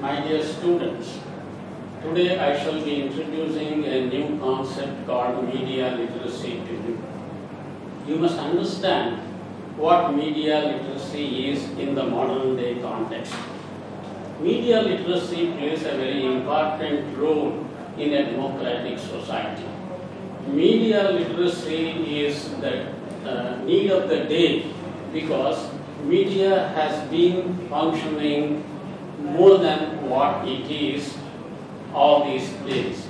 My dear students, today I shall be introducing a new concept called media literacy to you. You must understand what media literacy is in the modern day context. Media literacy plays a very important role in a democratic society. Media literacy is the uh, need of the day because media has been functioning more than what it is all these days.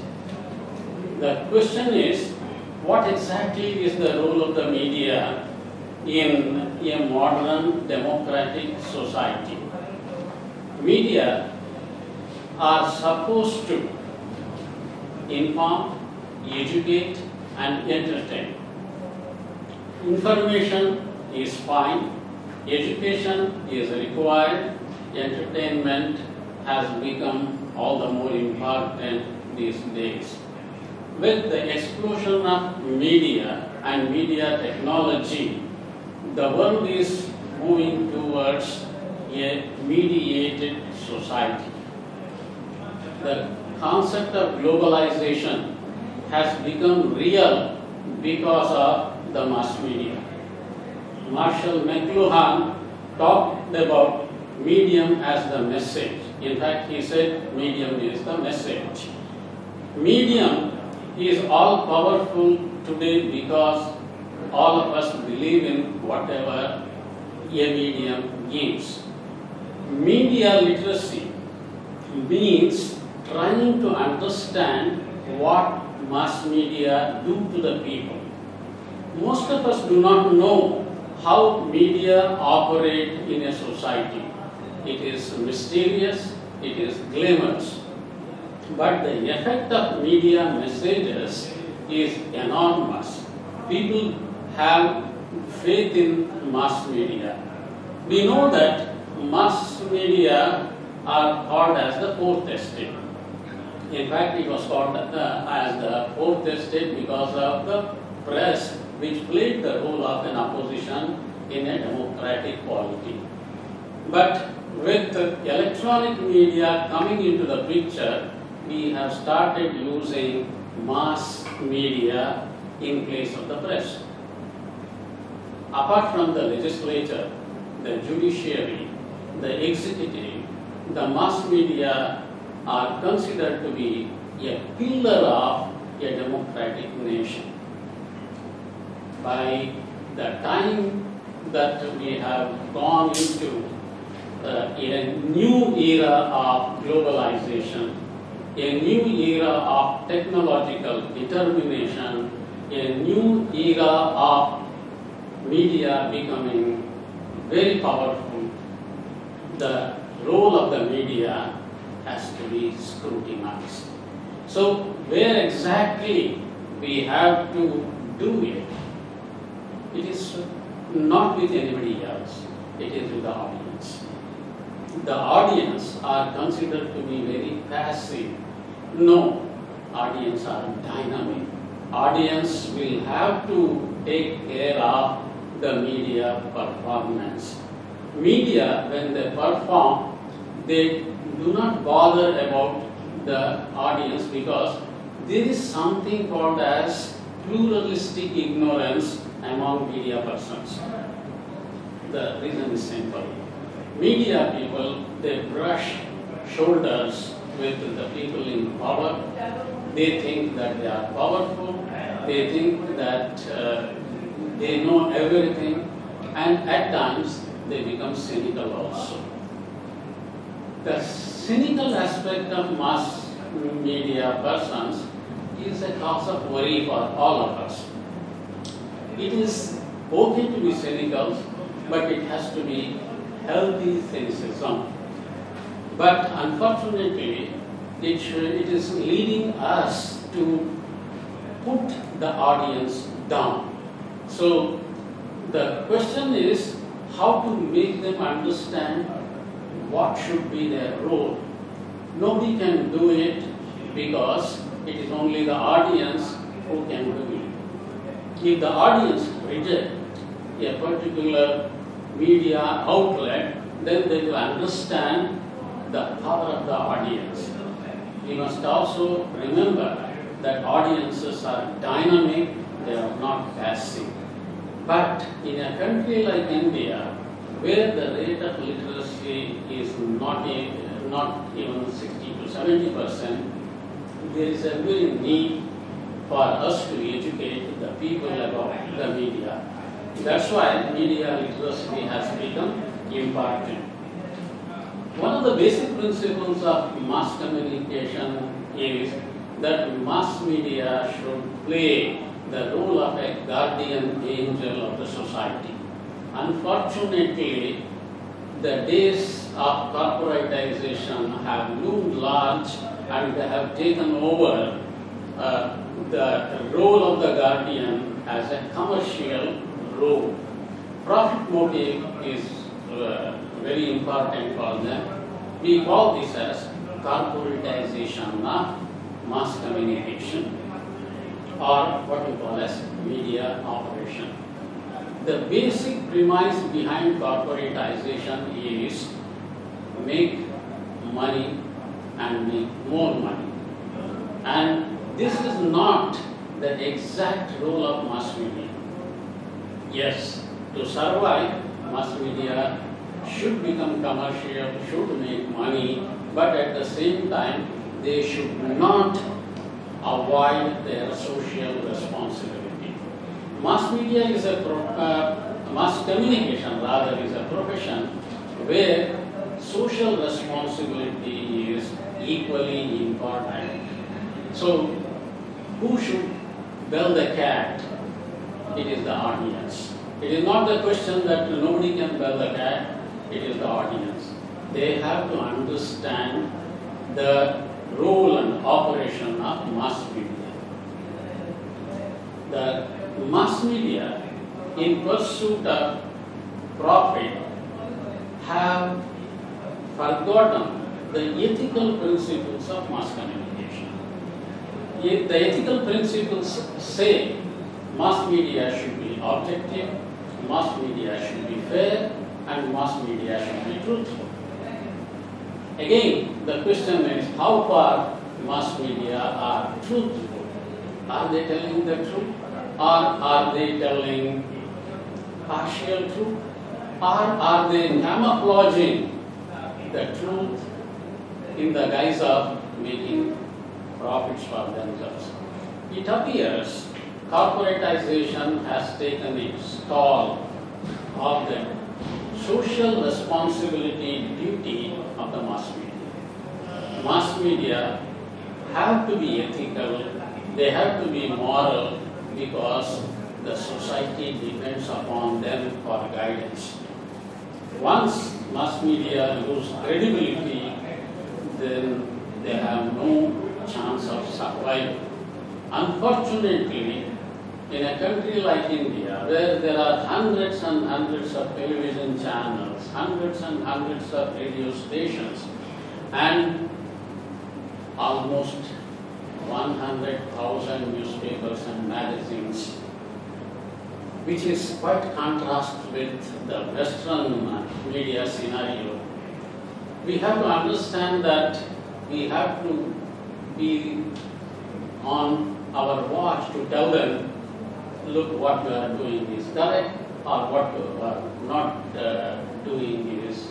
The question is, what exactly is the role of the media in a modern democratic society? Media are supposed to inform, educate, and entertain. Information is fine, education is required, entertainment has become all the more important these days. With the explosion of media and media technology, the world is moving towards a mediated society. The concept of globalization has become real because of the mass media. Marshall McLuhan talked about medium as the message. In fact, he said medium is the message. Medium is all powerful today because all of us believe in whatever a medium gives. Media literacy means trying to understand what mass media do to the people. Most of us do not know how media operate in a society. It is mysterious, it is glamorous. But the effect of media messages is enormous. People have faith in mass media. We know that mass media are called as the fourth estate. In fact, it was called uh, as the fourth estate because of the press, which played the role of an opposition in a democratic polity. But with electronic media coming into the picture, we have started using mass media in place of the press. Apart from the legislature, the judiciary, the executive, the mass media are considered to be a pillar of a democratic nation. By the time that we have gone into uh, a new era of globalization, a new era of technological determination, a new era of media becoming very powerful, the role of the media has to be scrutinized. So, where exactly we have to do it, it is not with anybody else, it is with the audience. The audience are considered to be very passive. No, audience are dynamic. Audience will have to take care of the media performance. Media, when they perform, they do not bother about the audience because there is something called as pluralistic ignorance among media persons. The reason is simple. Media people, they brush shoulders with the people in power. They think that they are powerful. They think that uh, they know everything. And at times, they become cynical also. The cynical aspect of mass media persons is a cause of worry for all of us. It is okay to be cynical, but it has to be healthy cynicism. But unfortunately, it, it is leading us to put the audience down. So the question is how to make them understand what should be their role. Nobody can do it because it is only the audience who can do it. If the audience reject a particular media outlet, then they will understand the power of the audience. We must also remember that audiences are dynamic, they are not passive. But in a country like India, where the rate of literacy is not, a, not even 60 to 70 percent, there is a very need for us to educate the people about the media. That's why media literacy has become important. One of the basic principles of mass communication is that mass media should play the role of a guardian angel of the society. Unfortunately, the days of corporatization have loomed large and they have taken over uh, the role of the guardian as a commercial role. Profit motive is uh, very important for them. We call this as corporatization of mass communication or what we call as media operation. The basic premise behind corporatization is make money and make more money. And this is not the exact role of mass media. Yes, to survive, mass media should become commercial, should make money, but at the same time, they should not avoid their social responsibility. Mass media is a uh, mass communication rather is a profession where social responsibility is equally important. So, who should bell the cat? It is the audience. It is not the question that nobody can bell the cat, it is the audience. They have to understand the role and operation of mass media. The mass media, in pursuit of profit, have forgotten the ethical principles of mass communication. The ethical principles say mass media should be objective, mass media should be fair, and mass media should be truthful. Again, the question is how far mass media are truthful? Are they telling the truth? Or are they telling partial truth? Or are they camouflaging the truth in the guise of making profits for themselves? It appears corporatization has taken its toll of the social responsibility duty of the mass media. Mass media have to be ethical, they have to be moral because the society depends upon them for guidance. Once mass media lose credibility, then they have no chance of survival. Unfortunately, in a country like India, where there are hundreds and hundreds of television channels, hundreds and hundreds of radio stations, and almost 100,000 newspapers and magazines, which is quite contrast with the Western media scenario. We have to understand that we have to be on our watch to tell them look what you are doing is correct or what you are not uh, doing is,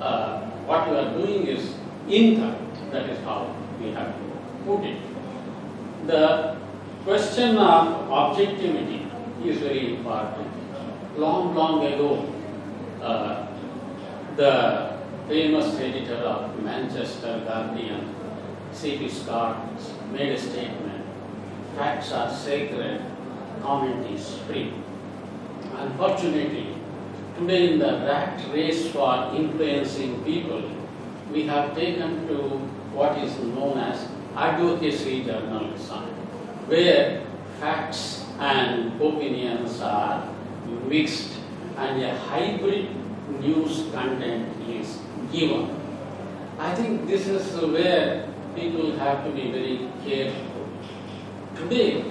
uh, what you are doing is incorrect. That is how we have to put it. The question of objectivity is very important. Long, long ago, uh, the famous editor of Manchester Guardian, C.P. Scott, made a statement facts are sacred, comment is free. Unfortunately, today in the rat race for influencing people, we have taken to what is known as advocacy journalism, where facts and opinions are mixed and a hybrid news content is given. I think this is where people have to be very careful. Today,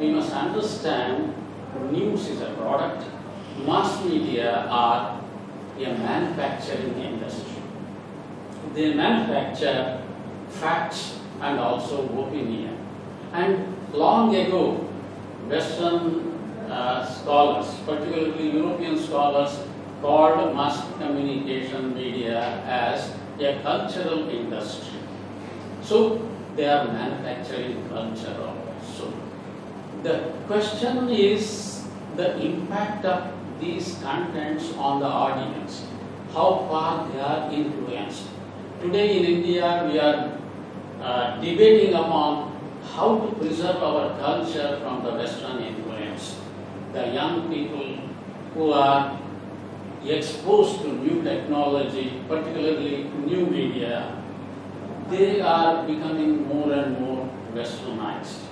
we must understand news is a product, mass media are a manufacturing industry. they manufacture facts and also opinion. And long ago, Western uh, scholars, particularly European scholars, called mass communication media as a cultural industry. So they are manufacturing culture also. The question is the impact of these contents on the audience, how far they are influenced. Today in India, we are uh, debating upon how to preserve our culture from the Western influence. The young people who are exposed to new technology, particularly new media, they are becoming more and more westernized.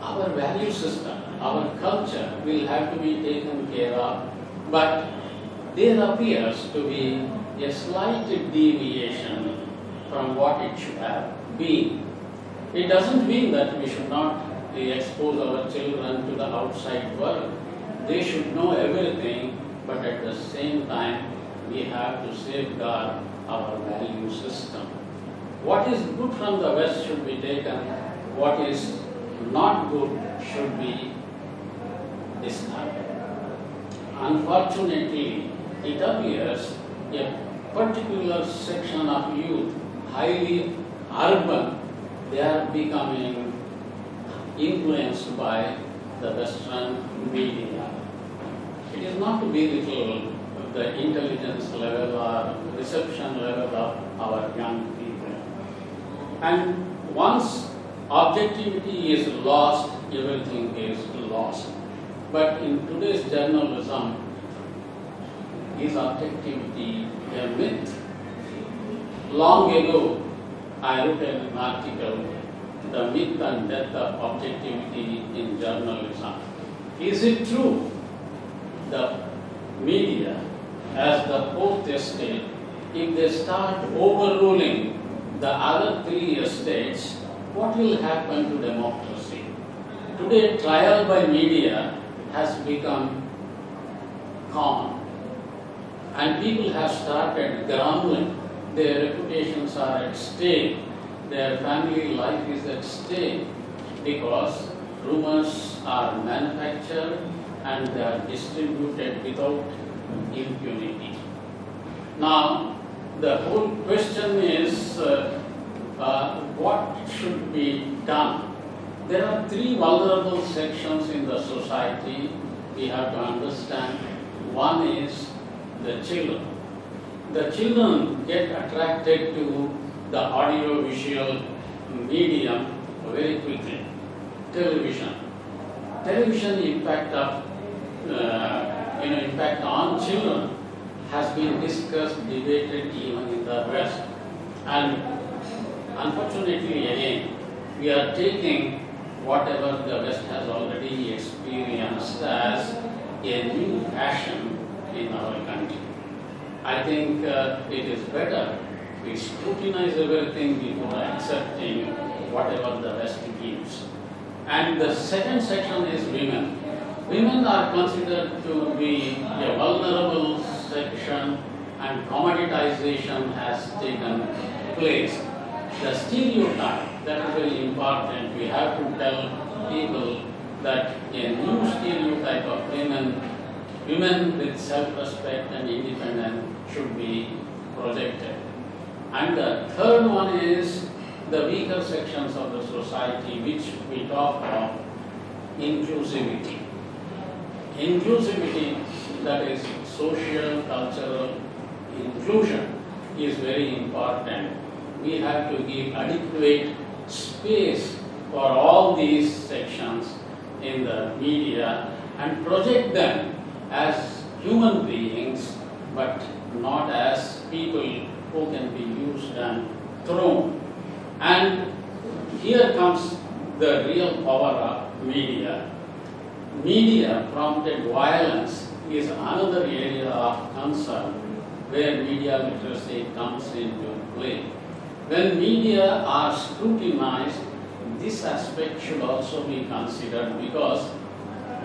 Our value system, our culture will have to be taken care of, but there appears to be a slight deviation from what it should have been. It doesn't mean that we should not expose our children to the outside world. They should know everything, but at the same time, we have to safeguard our value system. What is good from the West should be taken, what is not good should be discarded. Unfortunately, it appears a particular section of youth, highly urban, they are becoming influenced by the Western media. It is not to belittle the intelligence level or reception level of our young people. And once objectivity is lost, everything is lost. But in today's journalism, is objectivity a myth? Long ago, I wrote an article, The Myth and Death of Objectivity in Journalism. Is it true? The media, as the fourth estate, if they start overruling the other three estates, what will happen to democracy? Today, trial by media has become common and people have started grumbling. Their reputations are at stake, their family life is at stake because rumors are manufactured and they are distributed without impunity. Now, the whole question is uh, uh, what should be done? There are three vulnerable sections in the society we have to understand. One is the children. The children get attracted to the audio-visual medium very quickly. Television. Television impact of, uh, you know, impact on children has been discussed, debated even in the West. And unfortunately, again, we are taking whatever the West has already experienced as a new fashion in our country. I think uh, it is better we scrutinize everything before accepting whatever the West gives. And the second section is women. Women are considered to be a vulnerable section and commoditization has taken place. The stereotype, that is very important. We have to tell people that a new stereotype of women women with self-respect and independence should be projected. And the third one is the weaker sections of the society which we talk of inclusivity. Inclusivity, that is social, cultural inclusion, is very important. We have to give adequate space for all these sections in the media and project them as human beings, but not as people who can be used and thrown. And here comes the real power of media. Media prompted violence is another area of concern where media literacy comes into play. When media are scrutinized, this aspect should also be considered because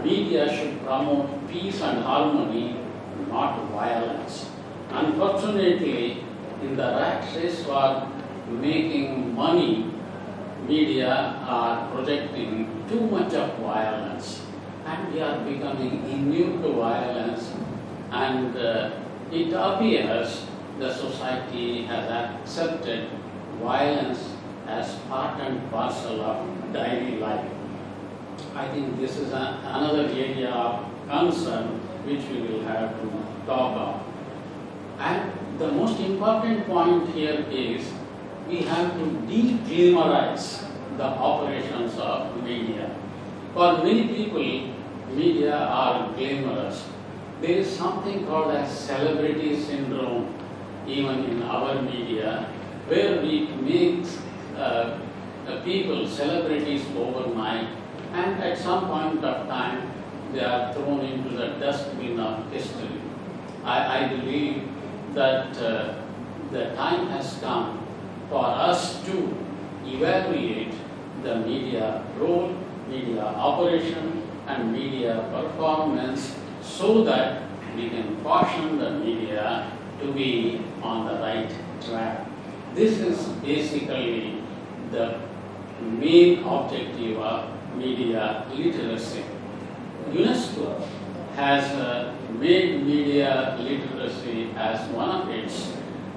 media should promote peace and harmony, not violence. Unfortunately, in the rat race for making money, media are projecting too much of violence and we are becoming immune to violence and uh, it appears the society has accepted violence as part and parcel of daily life. I think this is a, another area of concern which we will have to talk about. And the most important point here is we have to de-glamorize the operations of media. For many people, media are glamorous. There is something called as celebrity syndrome even in our media where we uh, uh, people celebrities overnight and at some point of time they are thrown into the dustbin of history. I, I believe that uh, the time has come for us to evaluate the media role, media operation, and media performance so that we can caution the media to be on the right track. This is basically the main objective of media literacy. UNESCO has uh, made media literacy as one of its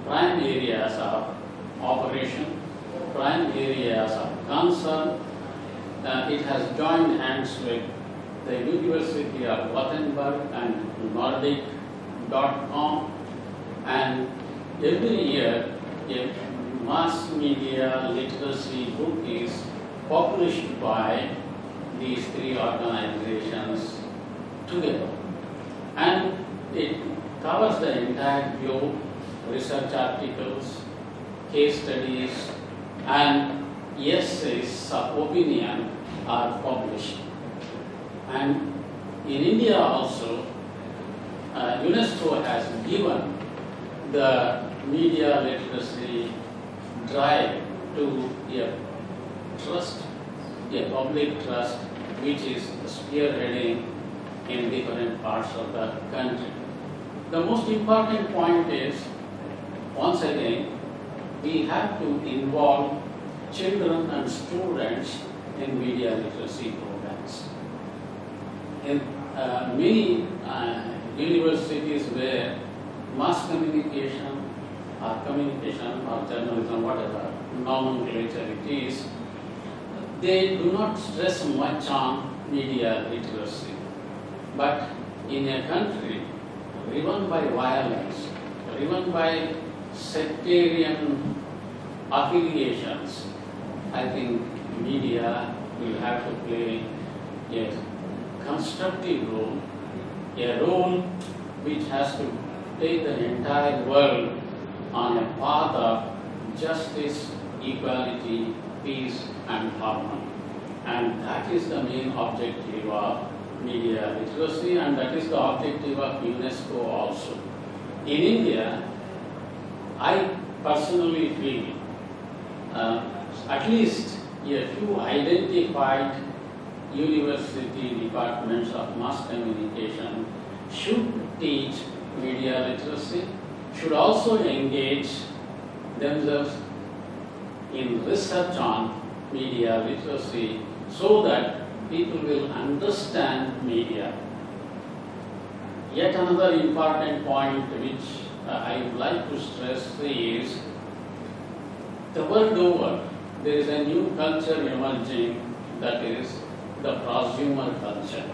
prime areas of operation, prime areas of concern. Uh, it has joined hands with the University of Gothenburg and Nordicom and every year a mass media literacy book is published by these three organizations together. And it covers the entire globe, research articles, case studies, and essays of opinion are published. And in India also, uh, UNESCO has given the media literacy drive to trust, a public trust, which is spearheading in different parts of the country. The most important point is, once again, we have to involve children and students in media literacy programs. In uh, many uh, universities where mass communication or communication or journalism, whatever nomenclature it is, they do not stress much on media literacy. But in a country driven by violence, driven by sectarian affiliations, I think media will have to play a constructive role, a role which has to take the entire world on a path of justice, equality, peace, and harmony. And that is the main objective of media literacy, and that is the objective of UNESCO also. In India, I personally feel uh, at least a few identified university departments of mass communication should teach media literacy, should also engage themselves in research on media literacy so that people will understand media. Yet another important point which uh, I would like to stress is the world over there is a new culture emerging that is the prosumer culture.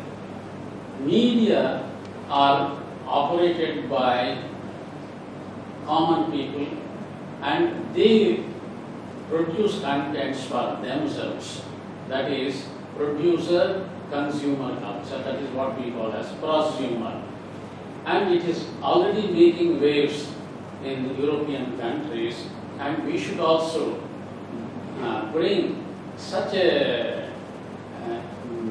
Media are operated by common people and they produce contents for themselves. That is producer consumer culture. That is what we call as prosumer. And it is already making waves in the European countries and we should also uh, bring such a uh,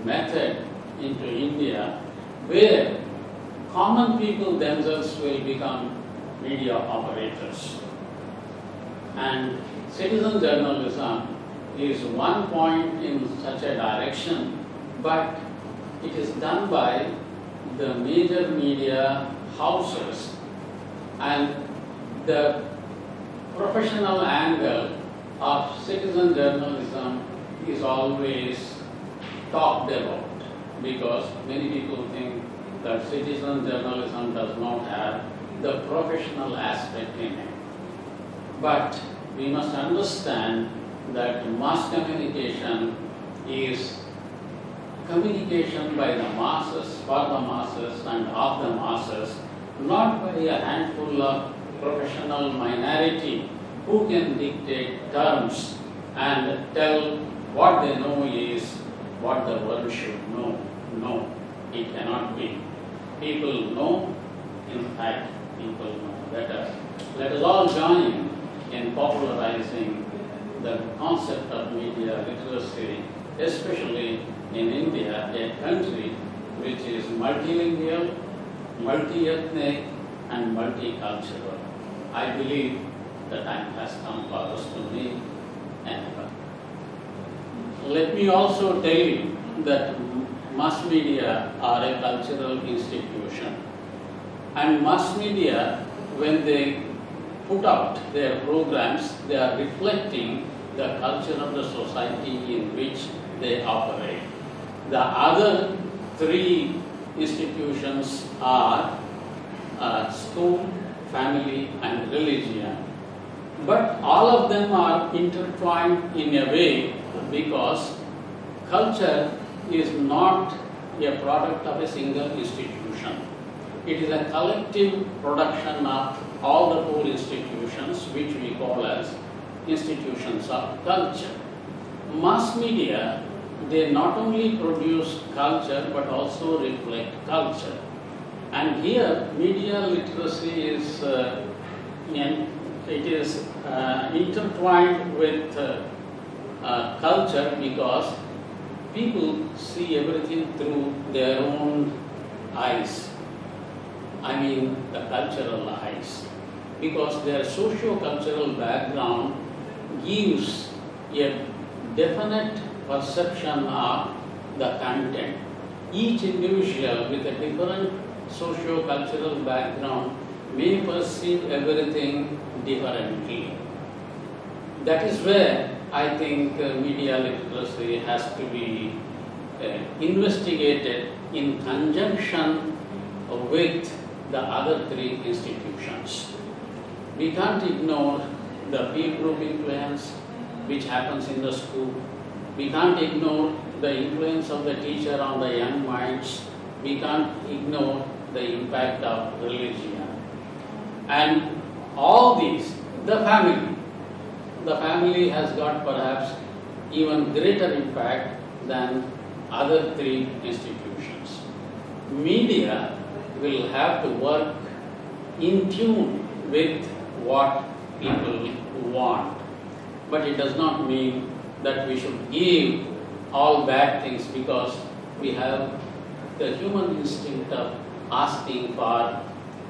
method into India where common people themselves will become media operators. And citizen journalism is one point in such a direction, but it is done by the major media houses and the professional angle of citizen journalism is always talked about because many people think that citizen journalism does not have the professional aspect in it. But we must understand that mass communication is communication by the masses, for the masses, and of the masses, not by a handful of professional minority who can dictate terms and tell what they know is what the world should know. No, it cannot be. People know, in fact, people know better. Let us all join in popularizing the concept of media literacy, especially in India, a country which is multilingual, multi-ethnic, and multicultural. I believe the time has come for us to make an effort. Let me also tell you that mass media are a cultural institution. And mass media, when they put out their programs, they are reflecting the culture of the society in which they operate. The other three institutions are uh, school, family, and religion. But all of them are intertwined in a way because culture is not a product of a single institution. It is a collective production of all the four institutions which we call as institutions of culture. Mass media, they not only produce culture but also reflect culture. And here media literacy is uh, in, it is uh, intertwined with uh, uh, culture because people see everything through their own eyes. I mean the cultural eyes. Because their socio-cultural background gives a definite perception of the content. Each individual with a different socio-cultural background may perceive everything differently. That is where I think uh, media literacy has to be uh, investigated in conjunction with the other three institutions. We can't ignore the peer group influence which happens in the school. We can't ignore the influence of the teacher on the young minds. We can't ignore the impact of religion. And all these, the family, the family has got perhaps even greater impact than other three institutions. Media will have to work in tune with what people want. But it does not mean that we should give all bad things because we have the human instinct of asking for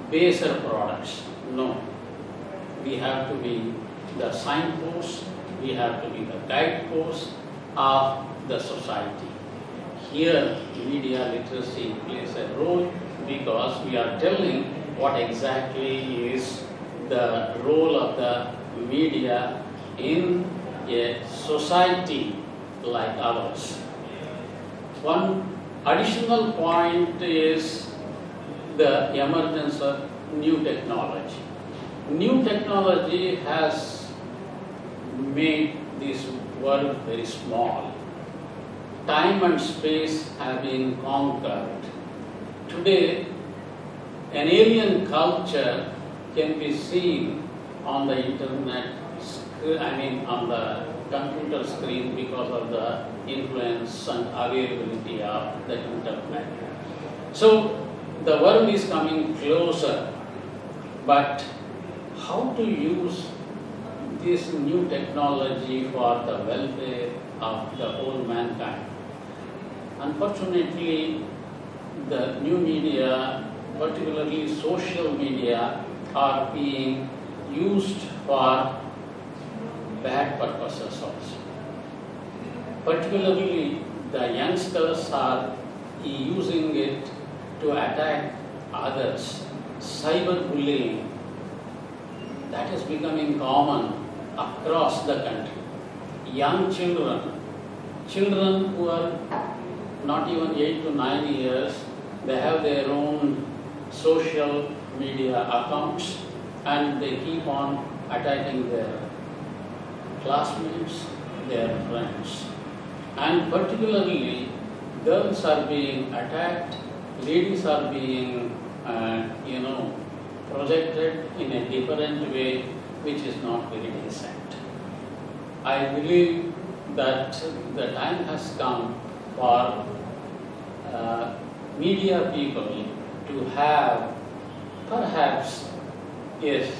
baser products. No. We have to be the signpost, we have to be the guidepost of the society. Here, media literacy plays a role because we are telling what exactly is the role of the media in a society like ours. One additional point is the emergence of new technology. New technology has made this world very small. Time and space have been conquered. Today, an alien culture can be seen on the internet, I mean on the computer screen because of the influence and availability of the internet. So the world is coming closer, but how to use this new technology for the welfare of the whole mankind? Unfortunately, the new media, particularly social media, are being used for bad purposes also. Particularly, the youngsters are using it to attack others. Cyberbullying that is becoming common across the country. Young children, children who are not even 8 to 9 years, they have their own social media accounts and they keep on attacking their classmates, their friends. And particularly, girls are being attacked, ladies are being, uh, you know, projected in a different way, which is not very decent. I believe that the time has come for uh, media people to have perhaps a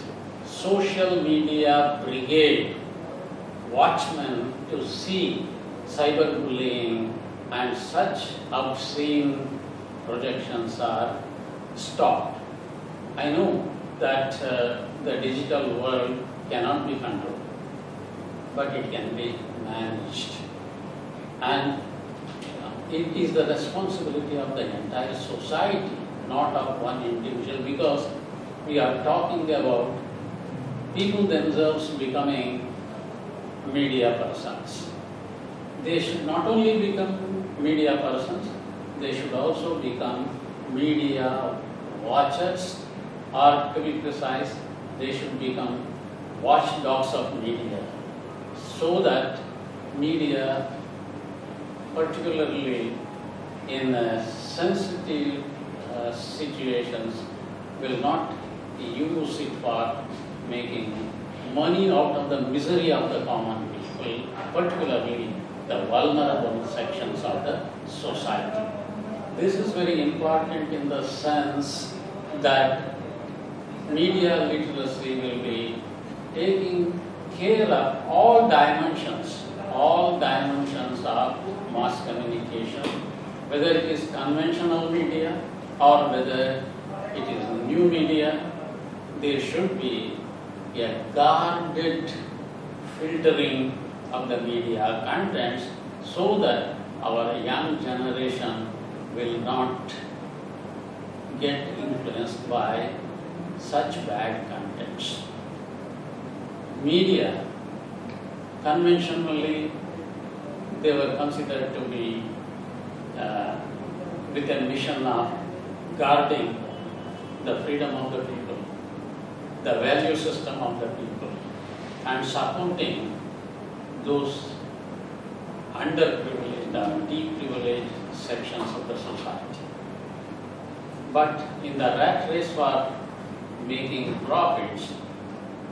social media brigade watchmen to see cyberbullying and such obscene projections are stopped. I know that uh, the digital world cannot be controlled, but it can be managed. And it is the responsibility of the entire society, not of one individual, because we are talking about people themselves becoming media persons. They should not only become media persons, they should also become media watchers, or to be precise, they should become watchdogs of media, so that media, particularly in uh, sensitive uh, situations, will not use it for making money out of the misery of the common people, particularly the vulnerable sections of the society. This is very important in the sense that media literacy will be taking care of all dimensions, all dimensions of mass communication, whether it is conventional media or whether it is new media, there should be a guarded filtering of the media contents so that our young generation will not get influenced by such bad contents. Media, conventionally, they were considered to be uh, with a mission of guarding the freedom of the people, the value system of the people, and supporting those underprivileged or deprivileged sections of the society. But in the rat race for making profits,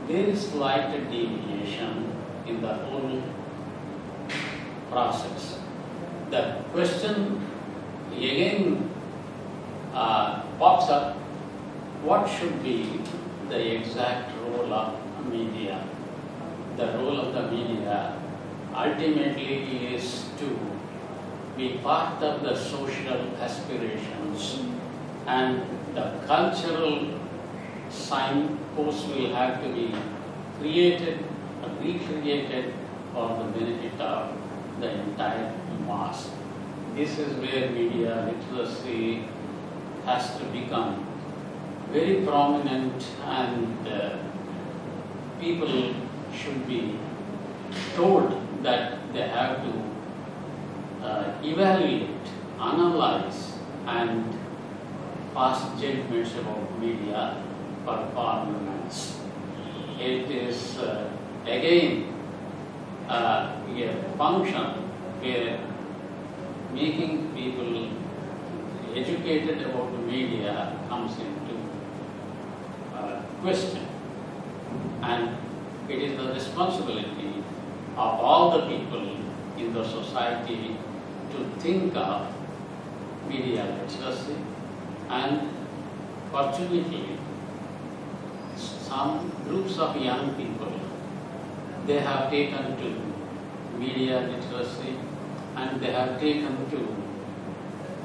there is slight deviation in the whole process. The question again uh, pops up, what should be the exact role of media? The role of the media ultimately is to be part of the social aspirations and the cultural signposts will have to be created, recreated for the benefit of the entire mass. This is where media literacy has to become very prominent and uh, people should be told that they have to uh, evaluate, analyze and pass judgments about media performance. It is uh, again uh, a function where making people educated about the media comes into uh, question. And it is the responsibility of all the people in the society to think of media literacy and fortunately some groups of young people they have taken to media literacy and they have taken to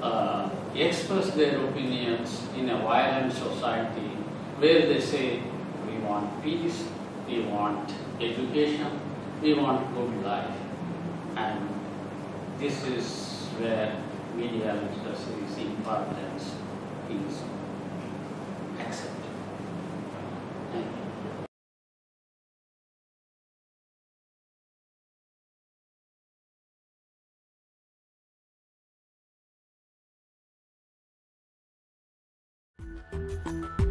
uh, express their opinions in a violent society where they say we want peace, we want education, we want good life. And this is where media literacy's importance is accepted. Thank you. You.